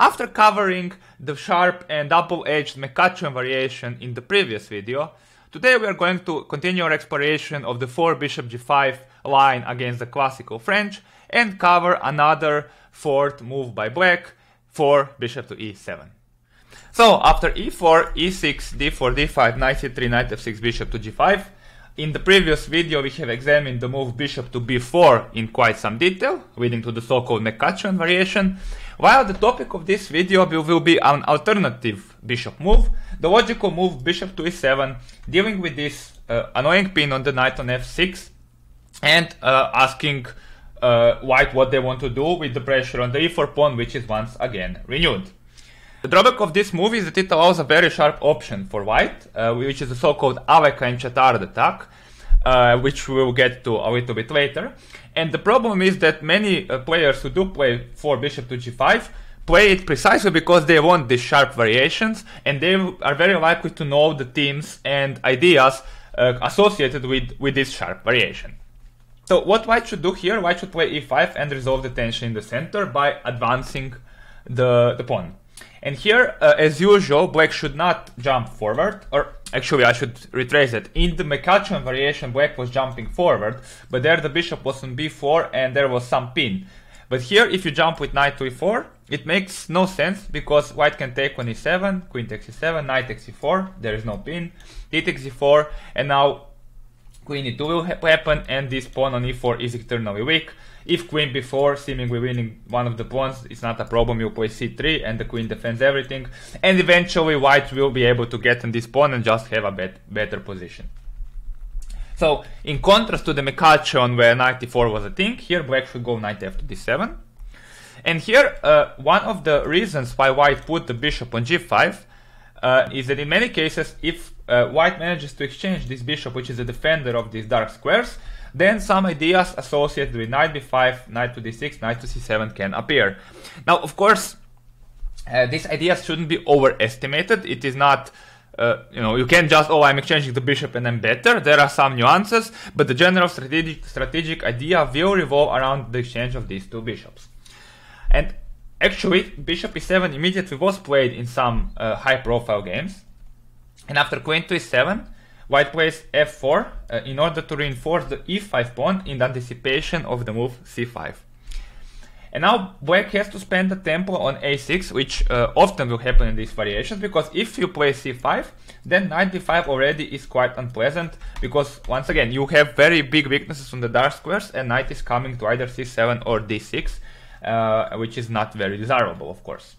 After covering the sharp and double-edged McCutcheon variation in the previous video, today we are going to continue our exploration of the 4 bishop g5 line against the classical French and cover another fourth move by black, 4 bishop to e7. So after e4, e6, d4, d5, knight c3, knight f6, bishop to g5, in the previous video we have examined the move bishop to b4 in quite some detail, leading to the so-called McCutcheon variation, while the topic of this video will be an alternative bishop move, the logical move bishop to e7, dealing with this uh, annoying pin on the knight on f6, and uh, asking uh, white what they want to do with the pressure on the e4 pawn, which is once again renewed. The drawback of this move is that it allows a very sharp option for white, uh, which is the so-called Alekhine attack, uh, which we will get to a little bit later. And the problem is that many uh, players who do play for bishop to g5 play it precisely because they want these sharp variations, and they are very likely to know the themes and ideas uh, associated with, with this sharp variation. So what white should do here, white should play e5 and resolve the tension in the center by advancing the, the pawn. And here, uh, as usual, black should not jump forward, or actually I should retrace it. In the McCutcheon variation, black was jumping forward, but there the bishop was on b4 and there was some pin. But here, if you jump with knight to e4, it makes no sense because white can take on e7, queen takes e7, knight takes e4, there is no pin, d takes e4, and now queen e2 will happen, and this pawn on e4 is eternally weak. If queen b4, seemingly winning one of the pawns, it's not a problem, you play c3 and the queen defends everything. And eventually white will be able to get on this pawn and just have a bet better position. So, in contrast to the McCutcheon where knight e4 was a thing, here black should go knight f to d7. And here, uh, one of the reasons why white put the bishop on g5 uh, is that in many cases, if uh, white manages to exchange this bishop, which is a defender of these dark squares, then some ideas associated with knight b5, knight to d6, knight to c7 can appear. Now, of course, uh, these ideas shouldn't be overestimated. It is not, uh, you know, you can't just, oh, I'm exchanging the bishop and I'm better. There are some nuances, but the general strategic, strategic idea will revolve around the exchange of these two bishops. And actually, bishop e7 immediately was played in some uh, high-profile games. And after queen to e7, White plays f4 uh, in order to reinforce the e5 pawn in anticipation of the move c5. And now black has to spend the tempo on a6, which uh, often will happen in these variations, because if you play c5, then knight d5 already is quite unpleasant, because once again, you have very big weaknesses on the dark squares, and knight is coming to either c7 or d6, uh, which is not very desirable, of course.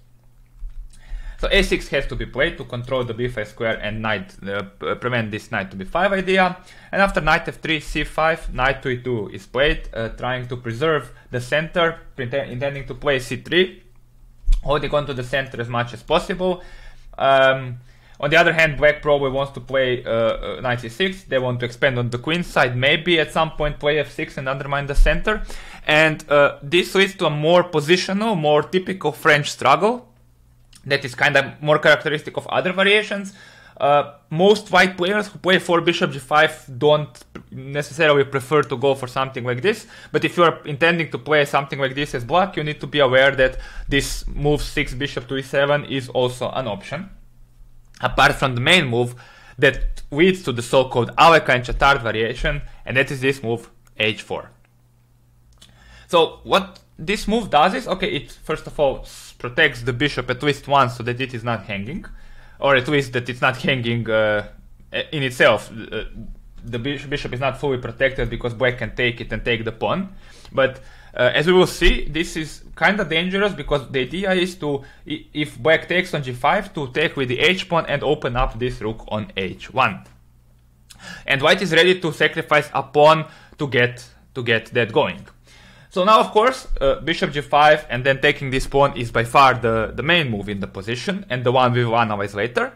So a6 has to be played to control the b5 square and knight uh, prevent this knight to b5 idea. And after knight f3, c5, knight to e2 is played, uh, trying to preserve the center, intending to play c3, holding on to the center as much as possible. Um, on the other hand, black probably wants to play uh, uh knight c6. They want to expand on the queen side, maybe at some point play f6 and undermine the center. And uh, this leads to a more positional, more typical French struggle that is kind of more characteristic of other variations. Uh, most white players who play for bishop g5 don't necessarily prefer to go for something like this, but if you're intending to play something like this as black, you need to be aware that this move 6 bishop to e7 is also an option. Apart from the main move that leads to the so-called Alekhine Chatard variation, and that is this move h4. So what this move does is, okay, it first of all protects the bishop at least once so that it is not hanging, or at least that it's not hanging uh, in itself. Uh, the bishop is not fully protected because black can take it and take the pawn. But uh, as we will see, this is kind of dangerous because the idea is to, if black takes on g5, to take with the h pawn and open up this rook on h1. And white is ready to sacrifice a pawn to get to get that going. So now, of course, uh, bishop g5 and then taking this pawn is by far the, the main move in the position and the one we will analyze later.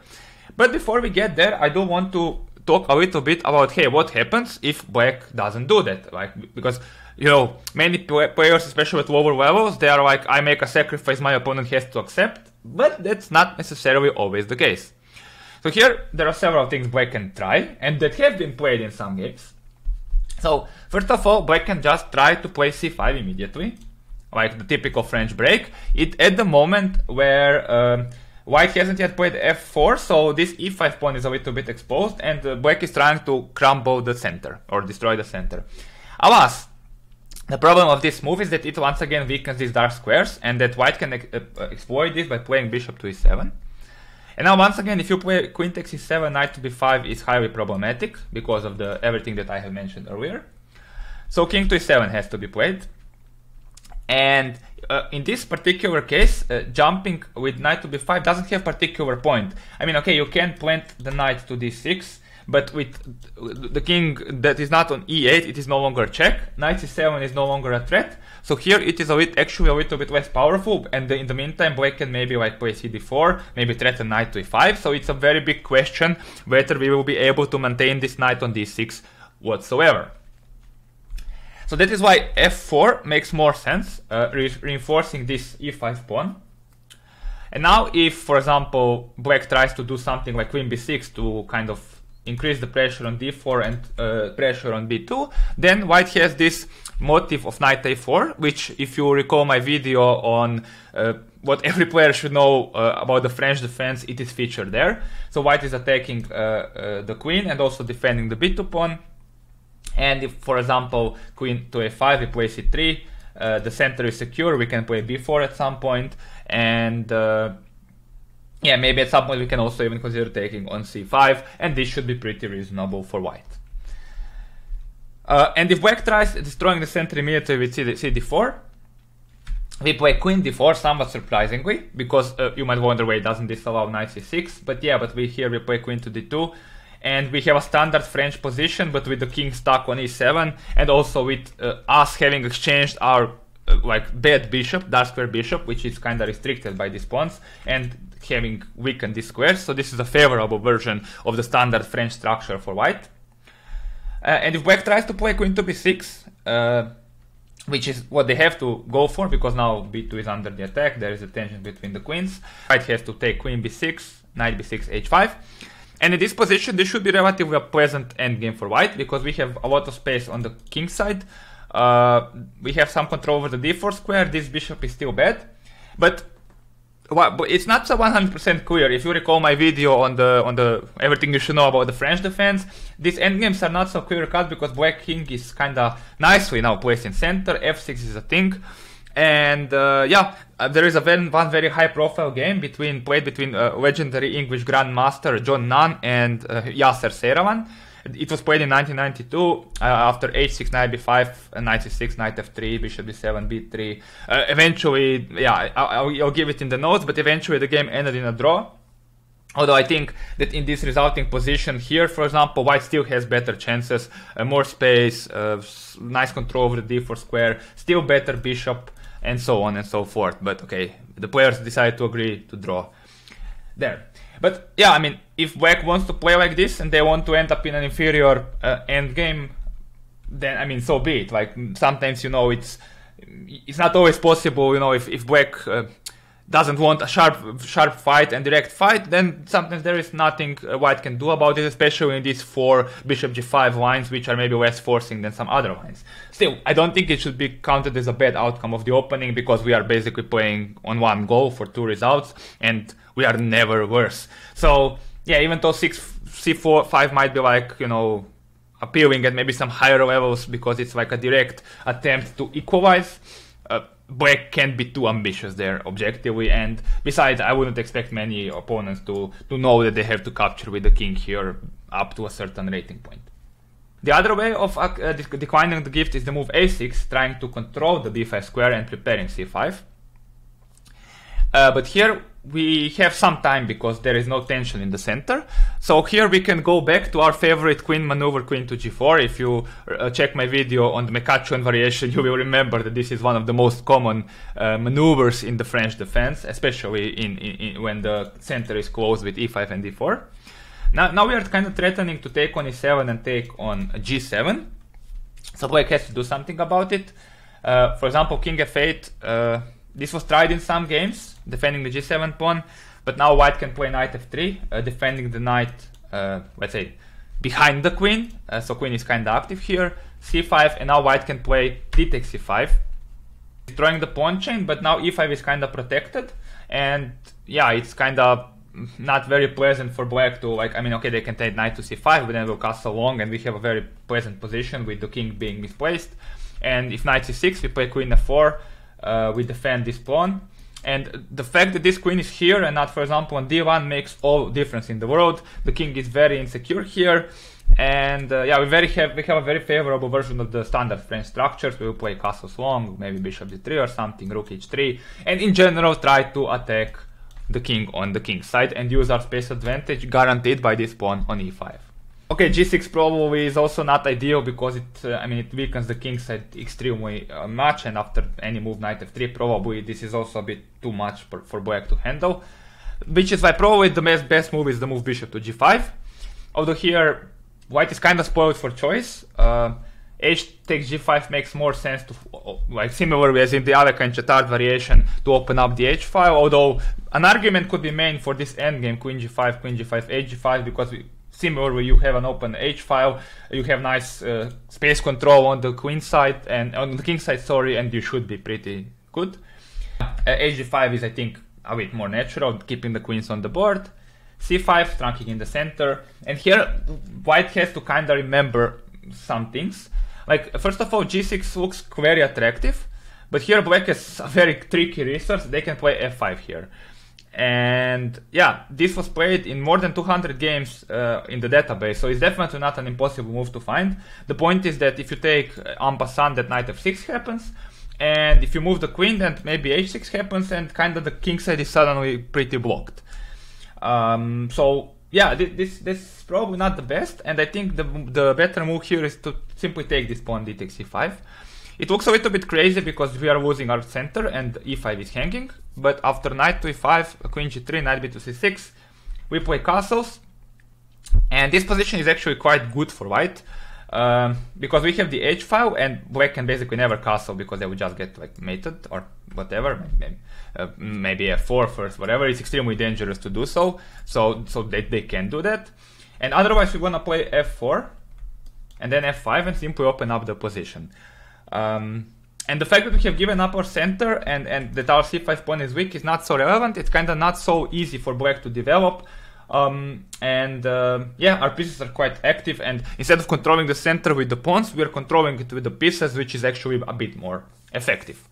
But before we get there, I do want to talk a little bit about, hey, what happens if black doesn't do that? Like, because, you know, many players, especially at lower levels, they are like, I make a sacrifice my opponent has to accept, but that's not necessarily always the case. So here, there are several things black can try, and that have been played in some games. So, first of all, black can just try to play c5 immediately. like the typical French break. It at the moment where um, White hasn't yet played f4, so this e5 pawn is a little bit exposed, and uh, Black is trying to crumble the center or destroy the center. Alas, the problem of this move is that it once again weakens these dark squares, and that White can ex uh, exploit this by playing bishop to e7. And now once again, if you play queen takes e7, knight to b5 is highly problematic because of the everything that I have mentioned earlier. So king to e7 has to be played. And uh, in this particular case, uh, jumping with knight to b5 doesn't have particular point. I mean, okay, you can plant the knight to d6, but with the king that is not on e8, it is no longer a check. Knight c7 is no longer a threat. So here it is a bit, actually a little bit less powerful, and in the meantime, black can maybe like play cd4, maybe threaten knight to e5. So it's a very big question whether we will be able to maintain this knight on d6 whatsoever. So that is why f4 makes more sense, uh, re reinforcing this e5 pawn. And now if, for example, black tries to do something like queen b6 to kind of increase the pressure on d4 and uh, pressure on b2, then white has this motive of knight a4, which if you recall my video on uh, what every player should know uh, about the French defense, it is featured there. So white is attacking uh, uh, the queen and also defending the b2 pawn. And if, for example, queen to a5, we play c3, uh, the center is secure, we can play b4 at some point, and uh, yeah, maybe at some point we can also even consider taking on c5, and this should be pretty reasonable for white. Uh, and if black tries destroying the center immediately with CD cd4, we play queen d4 somewhat surprisingly, because uh, you might wonder why doesn't this allow knight c6, but yeah, but we here we play queen to d2, and we have a standard French position, but with the king stuck on e7, and also with uh, us having exchanged our uh, like bad bishop, dark square bishop, which is kind of restricted by these pawns, and having weakened these squares. So this is a favorable version of the standard French structure for white. Uh, and if black tries to play queen to b6, uh, which is what they have to go for, because now b2 is under the attack, there is a tension between the queens. White has to take queen b6, knight b6, h5. And in this position, this should be relatively a pleasant endgame for white, because we have a lot of space on the king side. Uh, we have some control over the d4 square, this bishop is still bad. But well, but it's not so 100% clear. If you recall my video on the on the everything you should know about the French defense, these endgames are not so clear cut because Black King is kind of nicely now placed in center. F6 is a thing, and uh, yeah, uh, there is a very, one very high profile game between played between uh, legendary English Grandmaster John Nunn and uh, Yasser Seirawan. It was played in 1992 uh, after h6, knight b5, knight c6, knight f3, bishop b7, b3. Uh, eventually, yeah, I'll, I'll give it in the notes, but eventually the game ended in a draw. Although I think that in this resulting position here, for example, white still has better chances, uh, more space, uh, nice control over the d4 square, still better bishop, and so on and so forth. But okay, the players decided to agree to draw there. But yeah, I mean, if Black wants to play like this and they want to end up in an inferior uh, end game, then I mean, so be it. Like sometimes, you know, it's it's not always possible. You know, if if Black uh, doesn't want a sharp sharp fight and direct fight, then sometimes there is nothing uh, White can do about it, especially in these four Bishop G5 lines, which are maybe less forcing than some other lines. Still, I don't think it should be counted as a bad outcome of the opening because we are basically playing on one goal for two results, and we are never worse. So yeah, even though six c4 5 might be like you know appealing at maybe some higher levels because it's like a direct attempt to equalize. Uh, Black can't be too ambitious there objectively, and besides, I wouldn't expect many opponents to to know that they have to capture with the king here up to a certain rating point. The other way of uh, declining the gift is the move a6, trying to control the b5 square and preparing c5. Uh, but here we have some time because there is no tension in the center. So here we can go back to our favorite queen maneuver, queen to g4. If you uh, check my video on the McCutcheon variation, you will remember that this is one of the most common uh, maneuvers in the French defense, especially in, in, in, when the center is closed with e5 and d4. Now, now we are kind of threatening to take on e7 and take on g7. So black has to do something about it. Uh, for example, king f8 uh, this was tried in some games, defending the g7 pawn, but now white can play knight f3, uh, defending the knight, uh, let's say, behind the queen, uh, so queen is kind of active here, c5, and now white can play d takes c5. destroying the pawn chain, but now e5 is kind of protected, and yeah, it's kind of not very pleasant for black to like. I mean, okay, they can take knight to c5, but then we'll castle long, and we have a very pleasant position with the king being misplaced. And if knight c6, we play queen f4, uh, we defend this pawn. And the fact that this queen is here and not, for example, on d1 makes all difference in the world. The king is very insecure here. And uh, yeah, we very have we have a very favorable version of the standard French structures. We will play castles long, maybe bishop d3 or something, rook h3, and in general try to attack the king on the king side and use our space advantage guaranteed by this pawn on e5. Okay, g6 probably is also not ideal because it, uh, I mean, it weakens the king side extremely uh, much, and after any move knight f3, probably this is also a bit too much for, for black to handle. Which is why probably the best, best move is the move bishop to g5. Although here, white is kind of spoiled for choice. Uh, h takes g5 makes more sense to, like similarly as in the Alekhine Chatard variation, to open up the h file. Although an argument could be made for this endgame, queen g5, queen g5, h g5, because we, similarly you have an open h file, you have nice uh, space control on the queen side and on the king side, sorry, and you should be pretty good. Uh, h g5 is, I think, a bit more natural, keeping the queens on the board. c5, trunking in the center, and here white has to kind of remember some things. Like, first of all, g6 looks very attractive, but here black has a very tricky resource, they can play f5 here. And yeah, this was played in more than 200 games uh, in the database, so it's definitely not an impossible move to find. The point is that if you take uh, en passant that knight f6 happens, and if you move the queen, then maybe h6 happens, and kind of the king side is suddenly pretty blocked. Um, so yeah, this this is probably not the best, and I think the the better move here is to simply take this pawn d takes e5. It looks a little bit crazy because we are losing our center and e5 is hanging, but after knight to e5, queen g3, knight b to c6, we play castles, and this position is actually quite good for white, um, because we have the h file and black can basically never castle because they would just get like mated or whatever, maybe, uh, maybe f4 first, whatever. It's extremely dangerous to do so, so so they, they can do that. And otherwise, we want to play f4 and then f5 and simply open up the position. Um, and the fact that we have given up our center and, and that our c5 pawn is weak is not so relevant. It's kind of not so easy for black to develop. Um, and uh, yeah, our pieces are quite active. And instead of controlling the center with the pawns, we are controlling it with the pieces, which is actually a bit more effective.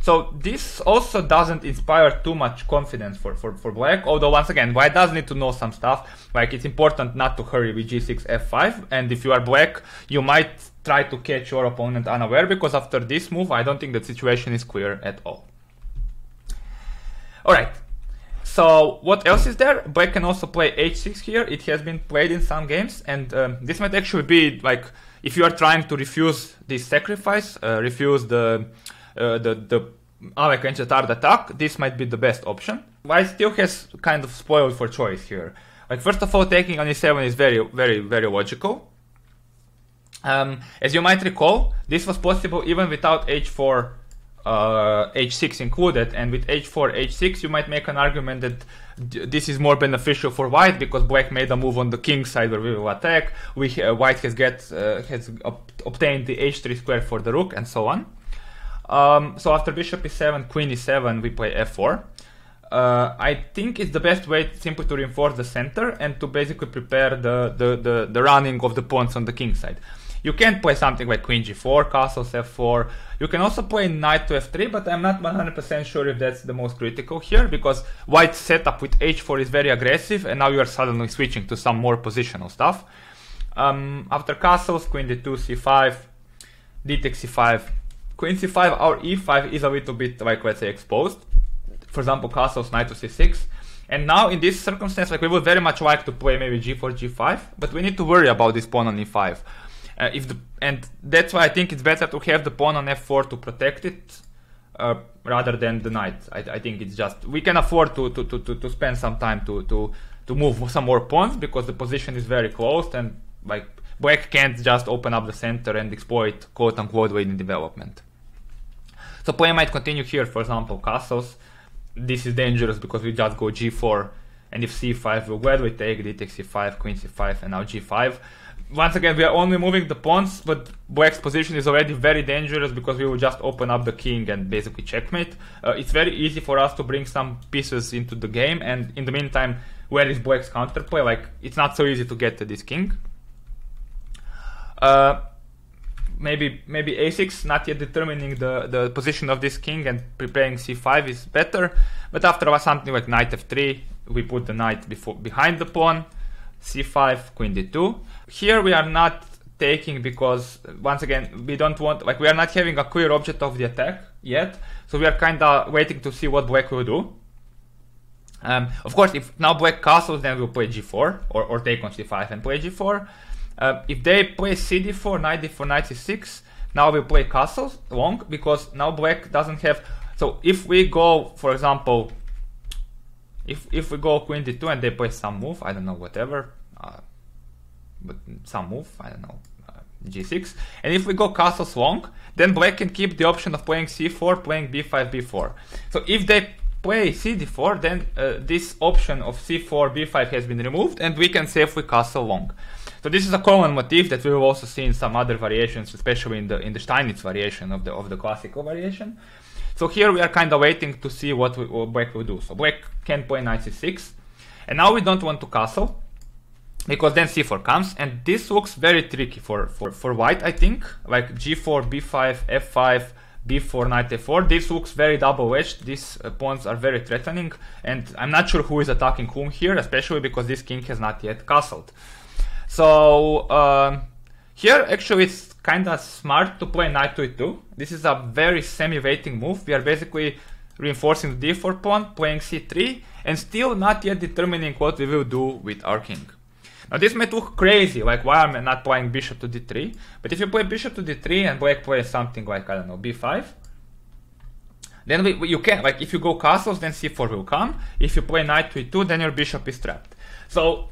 So this also doesn't inspire too much confidence for, for, for black, although once again, white does need to know some stuff, like it's important not to hurry with g6, f5, and if you are black, you might try to catch your opponent unaware, because after this move, I don't think the situation is clear at all. Alright, so what else is there? Black can also play h6 here, it has been played in some games, and um, this might actually be like, if you are trying to refuse this sacrifice, uh, refuse the the the Alekhine Chatard attack, this might be the best option. White still has kind of spoiled for choice here. Like first of all, taking on e7 is very, very, very logical. Um, as you might recall, this was possible even without h4, uh, h6 included, and with h4, h6, you might make an argument that this is more beneficial for white because black made a move on the king side where we will attack. We uh, white has get uh, has ob obtained the h3 square for the rook and so on. Um, so after bishop e7, queen e7, we play f4. Uh, I think it's the best way simply to reinforce the center and to basically prepare the, the, the, the, running of the pawns on the king side. You can play something like queen g4, castles f4. You can also play knight to f3, but I'm not 100% sure if that's the most critical here because white's setup with h4 is very aggressive and now you are suddenly switching to some more positional stuff. Um, after castles, queen d2, c5, d takes c5, queen c5 or e5 is a little bit like let's say exposed. For example, castles knight to c6. And now in this circumstance, like we would very much like to play maybe g4, g5, but we need to worry about this pawn on e5. Uh, if the and that's why I think it's better to have the pawn on f4 to protect it uh, rather than the knight. I, I, think it's just we can afford to to, to, to spend some time to to to move some more pawns because the position is very closed and like black can't just open up the center and exploit quote unquote waiting development. So play might continue here, for example, castles. This is dangerous because we just go g4, and if c5 will gladly take, d takes c5, queen c5, and now g5. once again, we are only moving the pawns, but black's position is already very dangerous because we will just open up the king and basically checkmate. Uh, it's very easy for us to bring some pieces into the game, and in the meantime, where is black's counterplay? Like, it's not so easy to get to this king. Uh, maybe maybe a6, not yet determining the, the position of this king and preparing c5 is better. But after something like knight f3, we put the knight before behind the pawn, c5, queen d2. Here we are not taking because once again we don't want like we are not having a clear object of the attack yet so we are kind of waiting to see what black will do um, of course if now black castles then we'll play g4 or, or take on c5 and play g4 uh, if they play cd4 knight d4 knight c6 now we'll play castles long because now black doesn't have so if we go for example if if we go queen d2 and they play some move i don't know whatever uh, but some move, I don't know, uh, g6. And if we go castles long, then black can keep the option of playing c4, playing b5, b4. So if they play cd4, then uh, this option of c4, b5 has been removed, and we can safely castle long. So this is a common motif that we will also see in some other variations, especially in the in the Steinitz variation of the of the classical variation. So here we are kind of waiting to see what, we, what black will do. So black can play knight c6, and now we don't want to castle because then c4 comes. And this looks very tricky for, for, for white I think. Like g4 b5 f5 b4 knight a4 this looks very double-edged. These uh, pawns are very threatening. And I'm not sure who is attacking whom here especially because this king has not yet castled so um, here actually it's kind of smart to play knight to e2 this is a very semi-waiting move we are basically reinforcing the d4 pawn playing c3 and still not yet determining what we will do with our king now this might look crazy, like why am I not playing bishop to d3? But if you play bishop to d3 and black plays something like, I don't know, b5, then we, you can, like if you go castles, then c4 will come. If you play knight to e2, then your bishop is trapped. So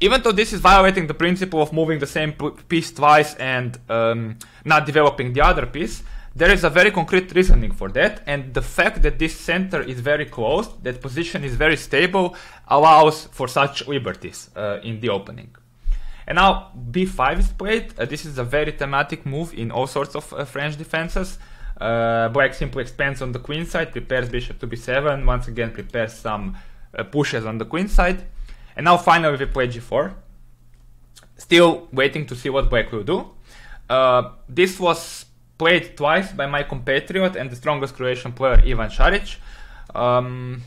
even though this is violating the principle of moving the same piece twice and um, not developing the other piece, there is a very concrete reasoning for that, and the fact that this center is very closed, that position is very stable, allows for such liberties uh, in the opening. And now b5 is played. Uh, this is a very thematic move in all sorts of uh, French defenses. Uh, black simply expands on the queen side, prepares bishop to b7, once again prepares some uh, pushes on the queen side. And now finally we play g4. Still waiting to see what black will do. Uh, this was played twice by my compatriot and the strongest Croatian player Ivan Šarić. Um,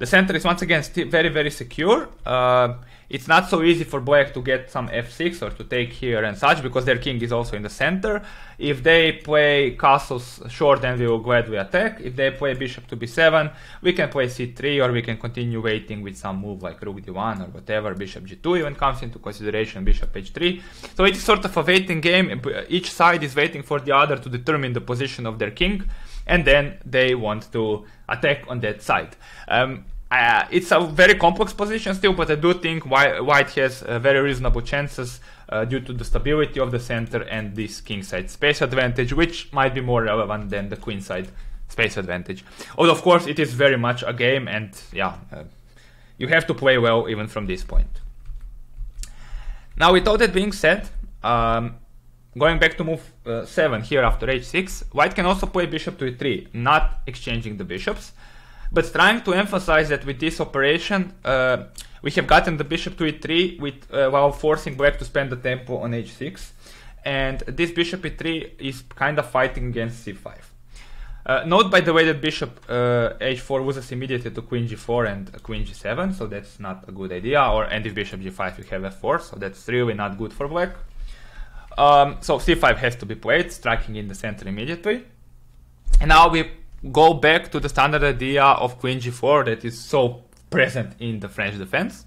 the center is once again very very secure. Uh, it's not so easy for black to get some f6 or to take here and such because their king is also in the center. If they play castles short, then we will gladly attack. If they play bishop to b7, we can play c3 or we can continue waiting with some move like rook d1 or whatever. Bishop g2 even comes into consideration, bishop h3. So it's sort of a waiting game. Each side is waiting for the other to determine the position of their king and then they want to attack on that side. Um, uh, it's a very complex position still, but I do think White has uh, very reasonable chances uh, due to the stability of the center and this king side space advantage, which might be more relevant than the queen side space advantage. Although, of course, it is very much a game, and yeah, uh, you have to play well even from this point. Now, with all that being said, um, going back to move uh, 7 here after h6, White can also play bishop to e3, not exchanging the bishops but trying to emphasize that with this operation, uh, we have gotten the bishop to e3 with, uh, while forcing black to spend the tempo on h6. And this bishop e3 is kind of fighting against c5. Uh, note, by the way, that bishop uh, h4 loses immediately to queen g4 and queen g7, so that's not a good idea. Or and if bishop g5, you have f4, so that's really not good for black. Um, so c5 has to be played, striking in the center immediately. And now we go back to the standard idea of queen g4 that is so present in the French defense.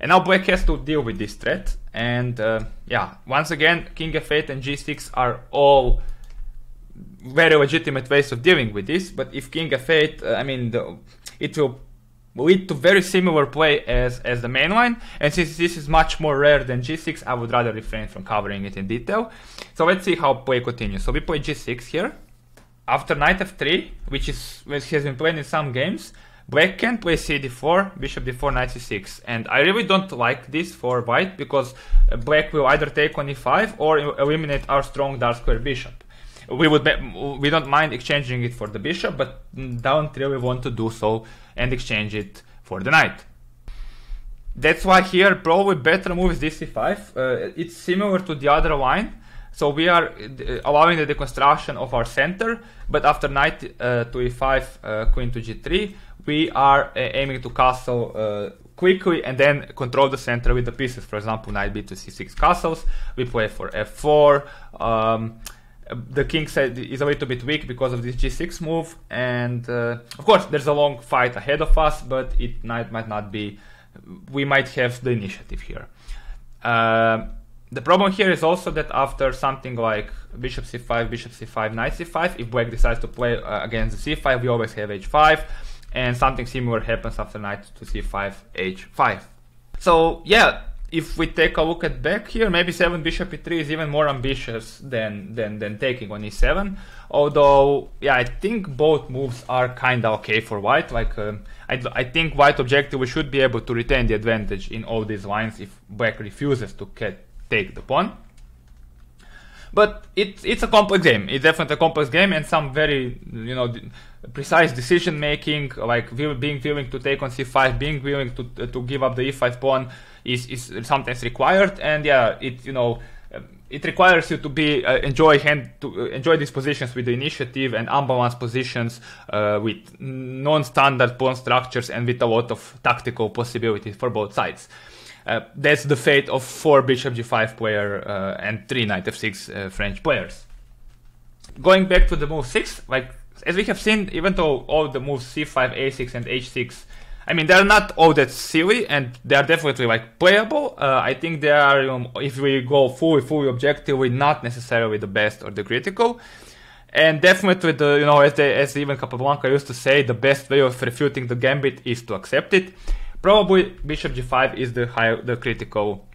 And now black has to deal with this threat. And uh, yeah, once again, king f8 and g6 are all very legitimate ways of dealing with this. But if king f8, uh, I mean, the, it will lead to very similar play as, as the main line. And since this is much more rare than g6, I would rather refrain from covering it in detail. So let's see how play continues. So we play g6 here after knight f3, which is which has been played in some games, black can play cd4, bishop d4, knight c6. And I really don't like this for white because black will either take on e5 or eliminate our strong dark square bishop. We would we don't mind exchanging it for the bishop, but don't really want to do so and exchange it for the knight. That's why here probably better move is dc5. Uh, it's similar to the other line. So we are uh, allowing the deconstruction of our center, but after knight uh, to e5, uh, queen to g3, we are uh, aiming to castle uh, quickly and then control the center with the pieces. For example, knight b to c6 castles. We play for f4. Um, the king is a little bit weak because of this g6 move, and uh, of course there's a long fight ahead of us, but it might, might not be we might have the initiative here. Uh, the problem here is also that after something like bishop c5, bishop c5, knight c5, if black decides to play uh, against the c5, we always have h5, and something similar happens after knight to c5, h5. So yeah, if we take a look at back here, maybe 7 bishop e3 is even more ambitious than, than, than taking on e7. Although, yeah, I think both moves are kind of okay for white. Like, um, I, I think white objectively should be able to retain the advantage in all these lines if black refuses to take the pawn. But it's it's a complex game. It's definitely a complex game and some very you know precise decision making, like being willing to take on c5, being willing to to give up the e5 pawn is is sometimes required. And yeah, it you know it requires you to be uh, enjoy hand to uh, enjoy these positions with the initiative and unbalanced positions uh, with non-standard pawn structures and with a lot of tactical possibilities for both sides. Uh, that's the fate of four bishop g5 player uh, and three knight f6 uh, French players. Going back to the move six, like as we have seen, even though all the moves c5, a6, and h6 I mean, they're not all that silly, and they are definitely like playable. Uh, I think they are, know, if we go fully, fully objectively, not necessarily the best or the critical. And definitely, the you know, as they, as even Capablanca used to say, the best way of refuting the gambit is to accept it. Probably Bishop G5 is the high, the critical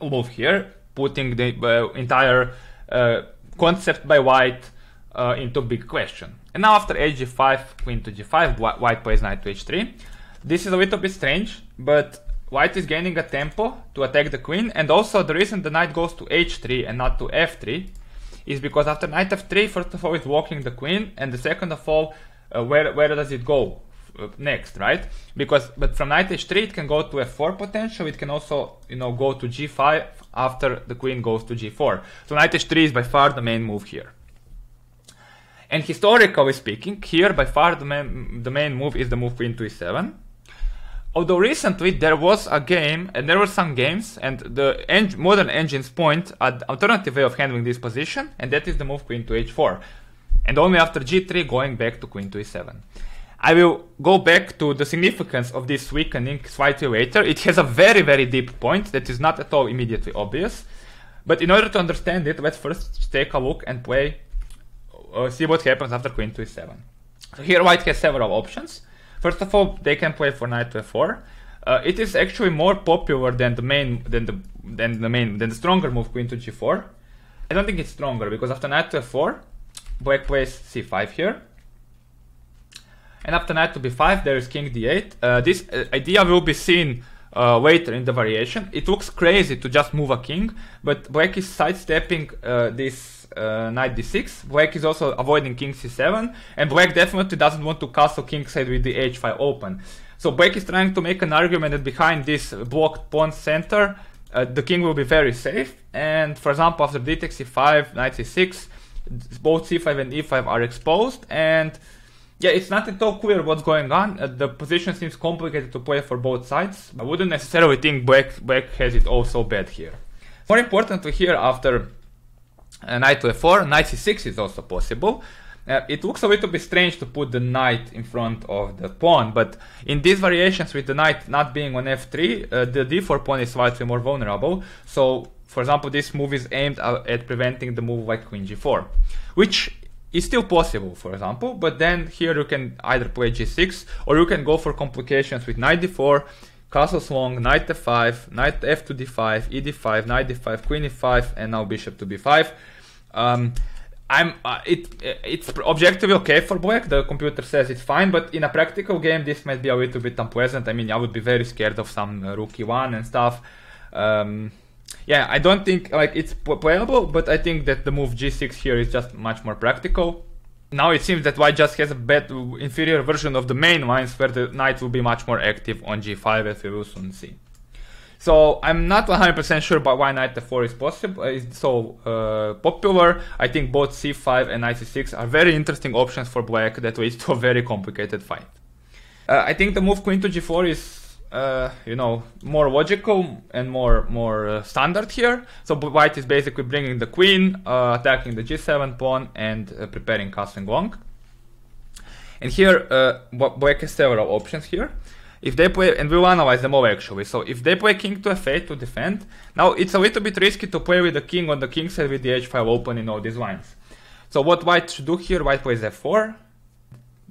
move here, putting the uh, entire uh, concept by White uh, into big question. And now after hg5, queen to g5, white plays knight to h3. This is a little bit strange, but white is gaining a tempo to attack the queen, and also the reason the knight goes to h3 and not to f3 is because after knight f3, first of all, it's walking the queen, and the second of all, uh, where, where does it go next, right? Because, but from knight h3, it can go to f4 potential, it can also, you know, go to g5 after the queen goes to g4. So knight h3 is by far the main move here. And historically speaking, here by far the main, the main move is the move queen to e7. Although recently there was a game, and there were some games, and the en modern engines point at alternative way of handling this position, and that is the move queen to h4. And only after g3 going back to queen to e7. I will go back to the significance of this weakening slightly later. It has a very, very deep point that is not at all immediately obvious. But in order to understand it, let's first take a look and play uh, see what happens after queen to e7. So here white has several options. First of all, they can play for knight to f4. Uh, it is actually more popular than the main than the than the main than the stronger move queen to g4. I don't think it's stronger because after knight to f4, black plays c5 here. And after knight to b5, there is king d8. Uh, this uh, idea will be seen uh, later in the variation. It looks crazy to just move a king, but black is sidestepping uh, this uh, knight d6. Black is also avoiding king c7, and black definitely doesn't want to castle kingside with the h5 open. So black is trying to make an argument that behind this blocked pawn center, uh, the king will be very safe. And for example, after d takes c5, knight c6, both c5 and e5 are exposed, and yeah, it's not at all clear what's going on. Uh, the position seems complicated to play for both sides. I wouldn't necessarily think black black has it all so bad here. More importantly here, after knight to f4, knight c6 is also possible. Uh, it looks a little bit strange to put the knight in front of the pawn, but in these variations with the knight not being on f3, uh, the d4 pawn is slightly more vulnerable. So, for example, this move is aimed at preventing the move like queen g4, which is still possible, for example, but then here you can either play g6 or you can go for complications with knight d4, castles long, knight f5, knight f to d5, e d5, knight d5, queen e5, and now bishop to b5. Um, I'm uh, it it's objectively okay for black. The computer says it's fine, but in a practical game, this might be a little bit unpleasant. I mean, I would be very scared of some uh, rookie one and stuff. Um, yeah, I don't think like it's playable, but I think that the move g6 here is just much more practical. Now it seems that white just has a bad inferior version of the main lines where the knight will be much more active on g5 as we will soon see. So I'm not 100% sure about why knight f4 is possible is so uh, popular. I think both c5 and knight c6 are very interesting options for black that leads to a very complicated fight. Uh, I think the move queen to g4 is uh, you know more logical and more more uh, standard here. So white is basically bringing the queen, uh, attacking the g7 pawn, and uh, preparing castling long. And here, black has several options here if they play, and we'll analyze them all actually. So if they play king to f8 to defend, now it's a little bit risky to play with the king on the king side with the h5 open in all these lines. So what white should do here, white plays f4.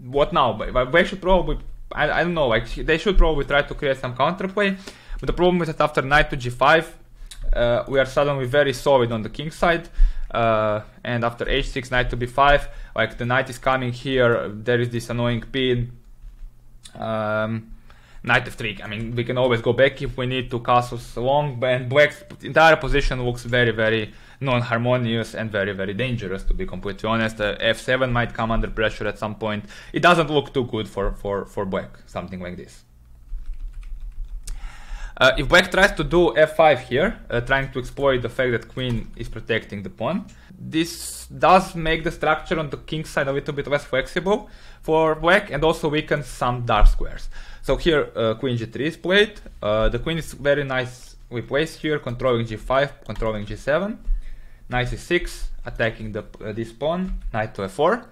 What now? White should probably, I, I don't know, like they should probably try to create some counterplay. But the problem is that after knight to g5, uh, we are suddenly very solid on the king side. Uh, and after h6, knight to b5, like the knight is coming here, there is this annoying pin. Um, knight f3. I mean, we can always go back if we need to castles long, and black's entire position looks very, very non-harmonious and very, very dangerous, to be completely honest. Uh, f7 might come under pressure at some point. It doesn't look too good for, for, for black, something like this. Uh, if black tries to do f5 here, uh, trying to exploit the fact that queen is protecting the pawn, this does make the structure on the king side a little bit less flexible for black and also weakens some dark squares. So here uh, queen g3 is played. Uh, the queen is very nice we place here, controlling g5, controlling g7. Knight c6, attacking the, uh, this pawn, knight to f4.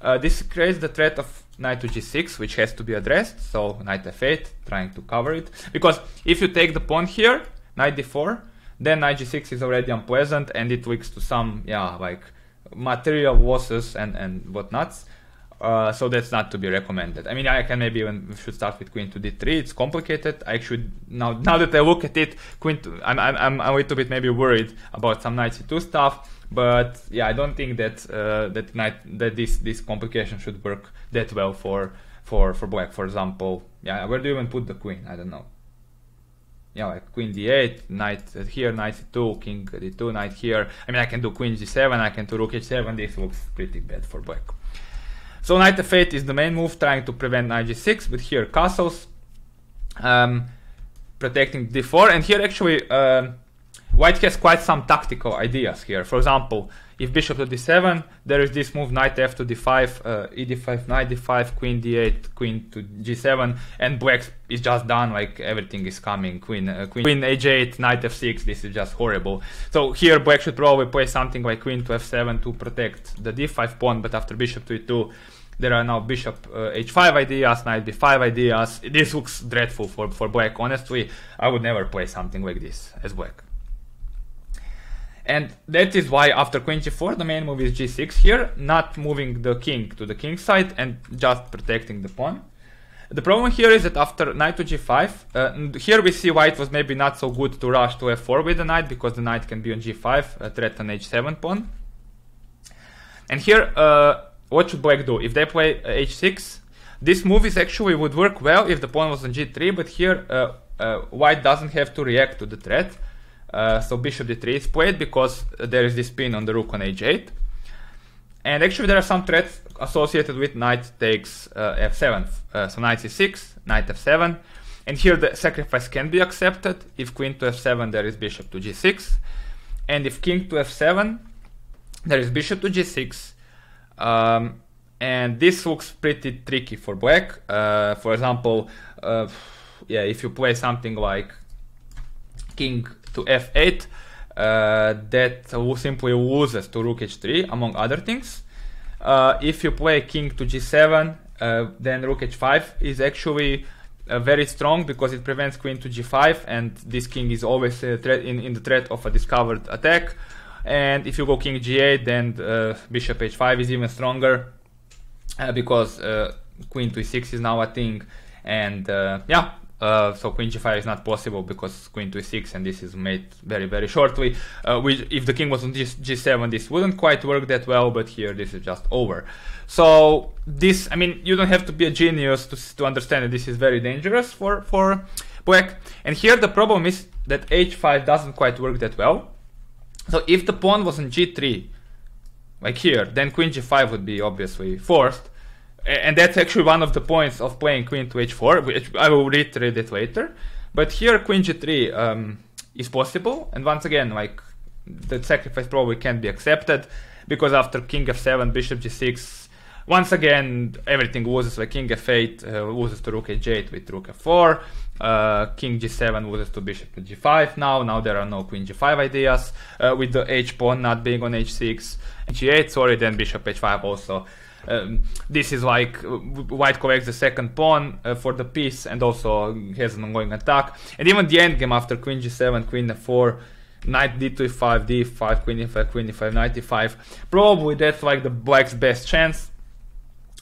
Uh, this creates the threat of knight to g6, which has to be addressed. So knight f8, trying to cover it. Because if you take the pawn here, knight d4, then knight g6 is already unpleasant and it leads to some, yeah, like material losses and, and whatnots. Uh, so that's not to be recommended. I mean, I can maybe even should start with queen to d3. It's complicated. I should now now that I look at it, queen. To, I'm, I'm I'm a little bit maybe worried about some knight c2 stuff. But yeah, I don't think that uh, that knight that this this complication should work that well for for for black. For example, yeah, where do you even put the queen? I don't know. Yeah, like queen d8, knight here, knight c2, king d2, knight here. I mean, I can do queen g7, I can do rook h7. This looks pretty bad for black. So knight f8 is the main move, trying to prevent knight g6, but here castles, um, protecting d4, and here actually uh, white has quite some tactical ideas here. For example, if bishop to d7, there is this move knight f to d5, uh, e d5, knight d5, queen d8, queen to g7, and black is just done, like everything is coming, queen, uh, queen, queen h8, knight f6, this is just horrible. So here black should probably play something like queen to f7 to protect the d5 pawn, but after bishop to e2, there are now bishop uh, h5 ideas, knight b5 ideas. This looks dreadful for, for black. Honestly, I would never play something like this as black. And that is why after queen g4, the main move is g6 here, not moving the king to the king side and just protecting the pawn. The problem here is that after knight to g5, uh, here we see white was maybe not so good to rush to f4 with the knight because the knight can be on g5, uh, threaten h7 pawn. And here, uh, what should black do? If they play h6, this move is actually would work well if the pawn was on g3, but here uh, uh, white doesn't have to react to the threat. Uh, so bishop d3 is played because there is this pin on the rook on h8. And actually there are some threats associated with knight takes uh, f7. Uh, so knight c6, knight f7. And here the sacrifice can be accepted. If queen to f7, there is bishop to g6. And if king to f7, there is bishop to g6. Um, and this looks pretty tricky for black. Uh, for example, uh, yeah, if you play something like king to f8, uh, that simply loses to rook h3, among other things. Uh, if you play king to g7, uh, then rook h5 is actually uh, very strong because it prevents queen to g5, and this king is always in, in the threat of a discovered attack. And if you go king g8, then uh, bishop h5 is even stronger uh, because uh, queen to e6 is now a thing. And uh, yeah, Uh, so queen g5 is not possible because queen to e6 and this is made very very shortly. Uh, if the king was on G- g7 this wouldn't quite work that well, but here this is just over. So this, I mean, you don't have to be a genius to, to understand that this is very dangerous for for black. And here the problem is that h5 doesn't quite work that well. So if the pawn was on g3, like here, then queen g5 would be obviously forced. And that's actually one of the points of playing queen to h4, which I will reiterate it later. But here queen g3 um, is possible, and once again, like the sacrifice probably can't be accepted because after king f7, bishop g6, once again everything loses. Like king f8 uh, loses to rook h8 with rook f4, uh, king g7 loses to bishop to g5 now. Now there are no queen g5 ideas uh, with the h pawn not being on h6, g8. Sorry, then bishop h5 also. Um, this is like uh, white collects the second pawn uh, for the piece and also has an ongoing attack. And even the endgame after queen g7, queen f4, knight d2 5 d5, queen e5, queen e5, knight e5. Probably that's like the black's best chance.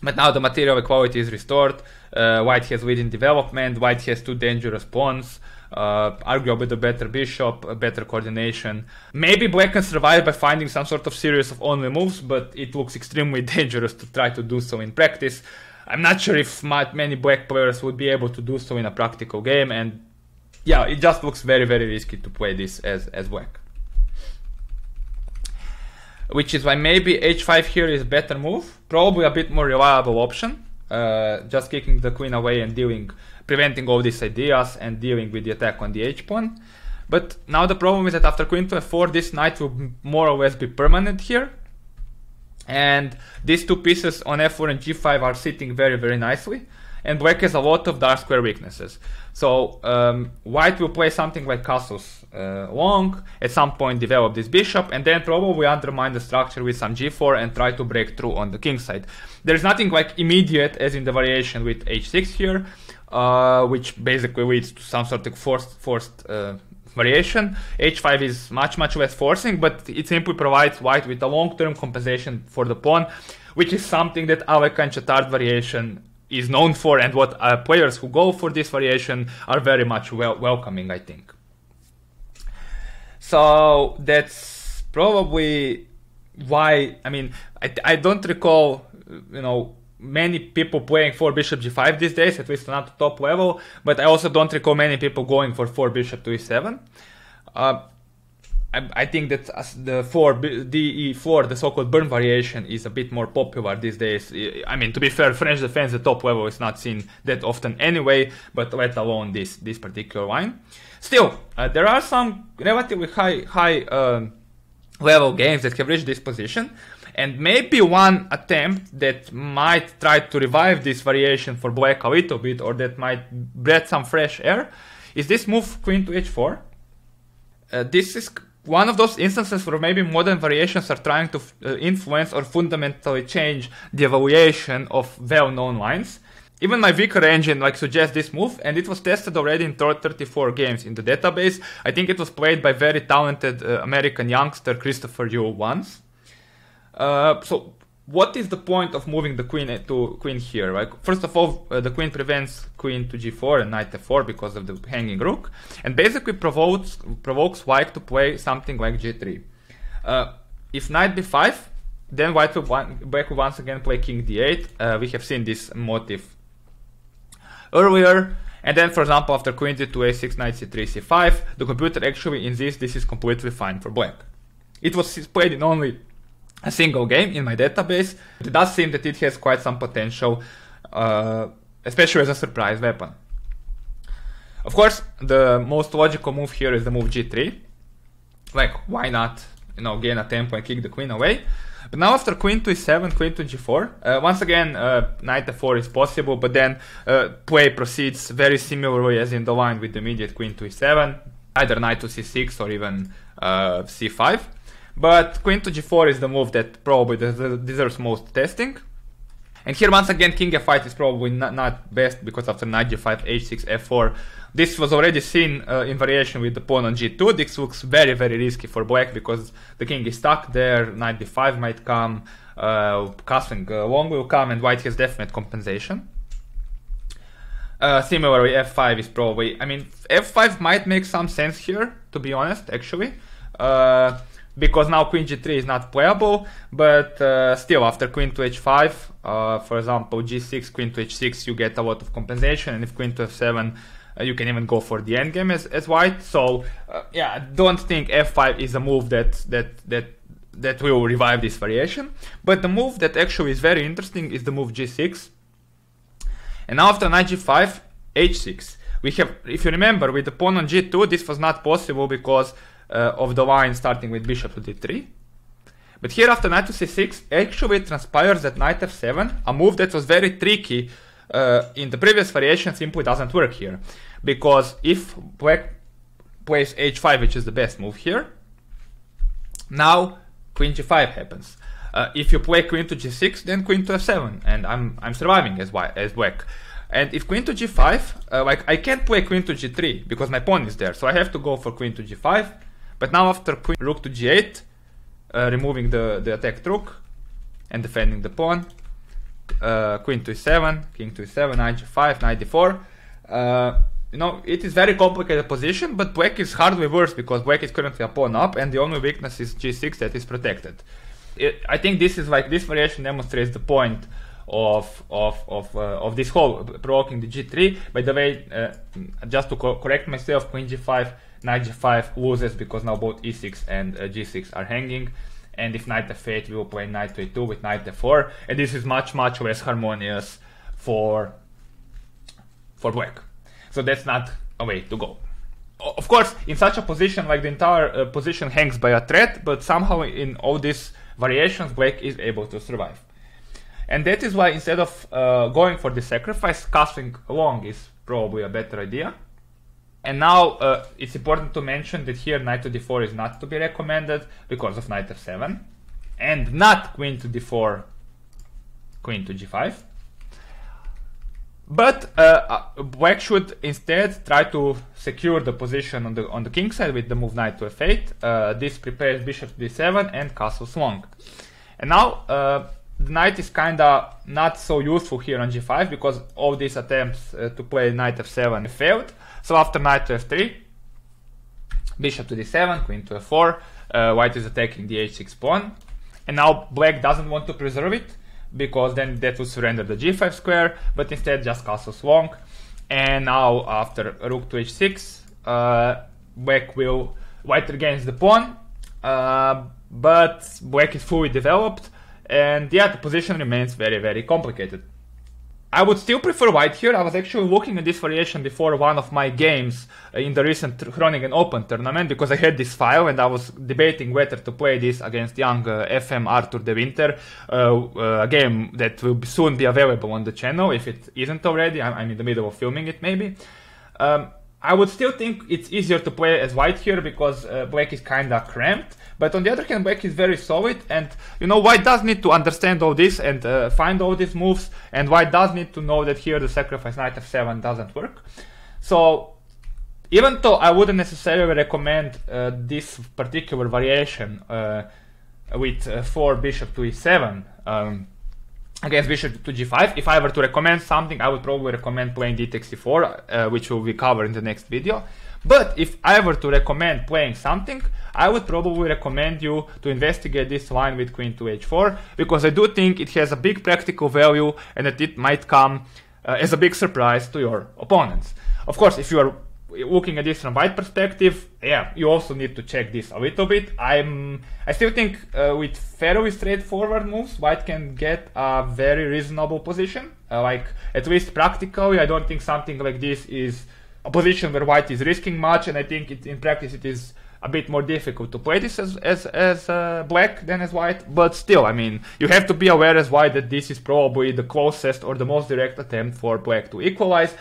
But now the material equality is restored. Uh, white has within development. White has two dangerous pawns. Uh, arguably the better bishop, a better coordination. Maybe black can survive by finding some sort of series of only moves, but it looks extremely dangerous to try to do so in practice. I'm not sure if many black players would be able to do so in a practical game, and yeah, it just looks very, very risky to play this as, as black. Which is why maybe h5 here is a better move, probably a bit more reliable option. Uh, just kicking the queen away and dealing, preventing all these ideas and dealing with the attack on the h pawn. But now the problem is that after queen to f4, this knight will more or less be permanent here. And these two pieces on f4 and g5 are sitting very, very nicely and black has a lot of dark square weaknesses. So um, white will play something like castles uh, long, at some point develop this bishop, and then probably undermine the structure with some g4 and try to break through on the king side. There's nothing like immediate as in the variation with h6 here, uh, which basically leads to some sort of forced, forced uh, variation. h5 is much, much less forcing, but it simply provides white with a long-term compensation for the pawn, which is something that Alekhine-Chatard variation is known for and what uh, players who go for this variation are very much wel- welcoming, I think. So that's probably why, I mean, I, I don't recall, you know, many people playing for bishop g5 these days, at least not top level, but I also don't recall many people going for 4 bishop to e7. Uh, I, I think that the 4 DE4, the so-called Burn variation, is a bit more popular these days. I mean, to be fair, French defense, the top level is not seen that often anyway, but let alone this this particular line. Still, uh, there are some relatively high high uh, level games that have reached this position, and maybe one attempt that might try to revive this variation for black a little bit, or that might breathe some fresh air, is this move queen to h4. Uh, this is one of those instances where maybe modern variations are trying to uh, influence or fundamentally change the evaluation of well-known lines. Even my Vicar engine like suggests this move, and it was tested already in 34 games in the database. I think it was played by very talented uh, American youngster Christopher Yoo once. Uh, so what is the point of moving the queen to queen here? Right? First of all, uh, the queen prevents queen to g4 and knight f4 because of the hanging rook, and basically provokes provokes white to play something like g3. Uh, if knight b5, then white will once again play king d8. Uh, we have seen this motif earlier. And then, for example, after queen d2, a6, knight c3, c5, the computer actually insists this this is completely fine for black. It was played in only a single game in my database. It does seem that it has quite some potential, uh, especially as a surprise weapon. Of course, the most logical move here is the move g3. Like, why not, you know, gain a tempo and kick the queen away? But now after queen to e7, queen to g4, uh, once again, uh, knight f4 is possible, but then uh, play proceeds very similarly as in the line with the immediate queen to e7, either knight to c6 or even uh, c5. But queen to g4 is the move that probably deserves most testing. And here once again king f5 is probably not, not best because after knight g5, h6, f4 this was already seen uh, in variation with the pawn on g2. This looks very very risky for black because the king is stuck there, knight d5 might come, uh, castling uh, long will come and white has definite compensation. Uh, similarly, f5 is probably. I mean, f5 might make some sense here, to be honest, actually. Uh, because now queen g3 is not playable, but uh, still after queen to h5, uh, for example, g6, queen to h6, you get a lot of compensation, and if queen to f7, uh, you can even go for the endgame as, as white. So uh, yeah, don't think f5 is a move that that that that will revive this variation. But the move that actually is very interesting is the move g6. And after knight g5, h6. We have, if you remember, with the pawn on g2, this was not possible because uh, of the line starting with bishop to d3. But here after knight to c6, actually transpires that knight f7, a move that was very tricky uh, in the previous variation simply doesn't work here. Because if black plays h5, which is the best move here, now queen g5 happens. Uh, if you play queen to g6, then queen to f7, and I'm I'm surviving as as black. And if queen to g5, uh, like I can't play queen to g3 because my pawn is there, so I have to go for queen to g5. But now after queen rook to g8, uh, removing the the attacked rook and defending the pawn, uh, queen to e7, king to e7, knight g5, knight d4. Uh, you know, it is very complicated position, but black is hardly worse because black is currently a pawn up, and the only weakness is g6 that is protected. It, I think this is like this variation demonstrates the point of of of uh, of this whole provoking the g3. By the way, uh, just to co correct myself, queen g5, knight g5 loses because now both e6 and uh, g6 are hanging. And if knight f8, we will play knight to a2 with knight f4, and this is much much less harmonious for for black. So that's not a way to go. Of course, in such a position, like the entire uh, position hangs by a thread, but somehow in all these variations, black is able to survive. And that is why instead of uh, going for the sacrifice, castling along is probably a better idea. And now uh, it's important to mention that here knight to d4 is not to be recommended because of knight f7 and not queen to d4, queen to g5. But uh, black should instead try to secure the position on the on the king side with the move knight to f8. Uh, this prepares bishop to d7 and castle long. And now uh, the knight is kinda not so useful here on g5 because all these attempts uh, to play knight f7 failed. So after knight to f3, bishop to d7, queen to f4, uh, white is attacking the h6 pawn. And now black doesn't want to preserve it because then that would surrender the g5 square, but instead just castles long. And now after rook to h6, uh, black will white regains the pawn, uh, but black is fully developed, and yeah, the position remains very very complicated. I would still prefer white here. I was actually looking at this variation before one of my games uh, in the recent Groningen Open tournament because I had this file and I was debating whether to play this against young uh, FM Arthur de Winter, uh, uh, a game that will soon be available on the channel if it isn't already. I'm, I'm in the middle of filming it maybe. Um, I would still think it's easier to play as white here because uh, black is kinda cramped. But on the other hand, black is very solid, and you know white does need to understand all this and uh, find all these moves, and white does need to know that here the sacrifice knight f7 doesn't work. So even though I wouldn't necessarily recommend uh, this particular variation uh, with uh, 4 bishop to e7. Um, against bishop to g5. If I were to recommend something, I would probably recommend playing d takes c4, uh, which will be covered in the next video. But if I were to recommend playing something, I would probably recommend you to investigate this line with queen to h4, because I do think it has a big practical value and that it might come uh, as a big surprise to your opponents. Of course, if you are looking at this from white perspective, yeah, you also need to check this a little bit. I'm, I still think uh, with fairly straightforward moves, white can get a very reasonable position. Uh, like at least practically, I don't think something like this is a position where white is risking much, and I think it, in practice it is a bit more difficult to play this as as, as uh, black than as white. But still, I mean, you have to be aware as white that this is probably the closest or the most direct attempt for black to equalize.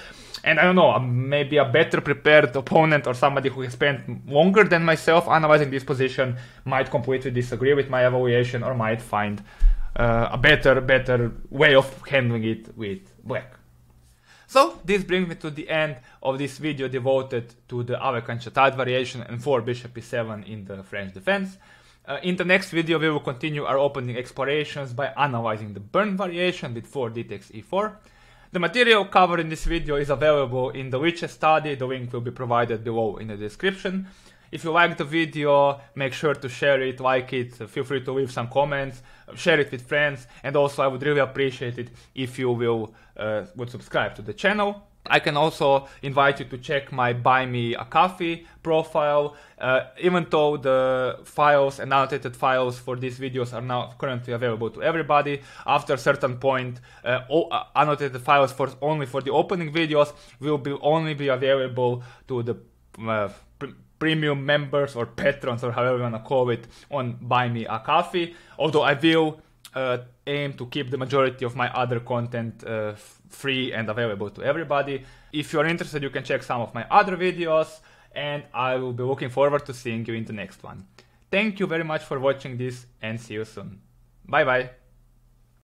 And I don't know, maybe a better prepared opponent or somebody who has spent longer than myself analyzing this position might completely disagree with my evaluation or might find uh, a better, better way of handling it with black. So this brings me to the end of this video devoted to the Alekhine-Chatard variation and 4 bishop e7 in the French defense. Uh, in the next video we will continue our opening explorations by analyzing the Burn variation with 4 d takes e4. The material covered in this video is available in the Lichess study, the link will be provided below in the description. If you like the video, make sure to share it, like it, feel free to leave some comments, share it with friends, and also I would really appreciate it if you will uh, would subscribe to the channel. I can also invite you to check my Buy Me a Coffee profile. Uh, even though the files and annotated files for these videos are now currently available to everybody, after a certain point, uh, uh annotated files for only for the opening videos will be only be available to the uh, premium members or patrons or however you want to call it on Buy Me a Coffee. Although I will uh, aim to keep the majority of my other content uh, free and available to everybody. If you're interested, you can check some of my other videos, and I will be looking forward to seeing you in the next one. Thank you very much for watching this, and see you soon. Bye bye.